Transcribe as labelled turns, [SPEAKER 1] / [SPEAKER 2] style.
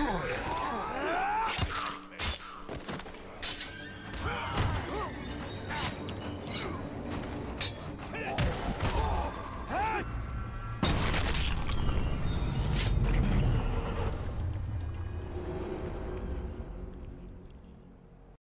[SPEAKER 1] Oh,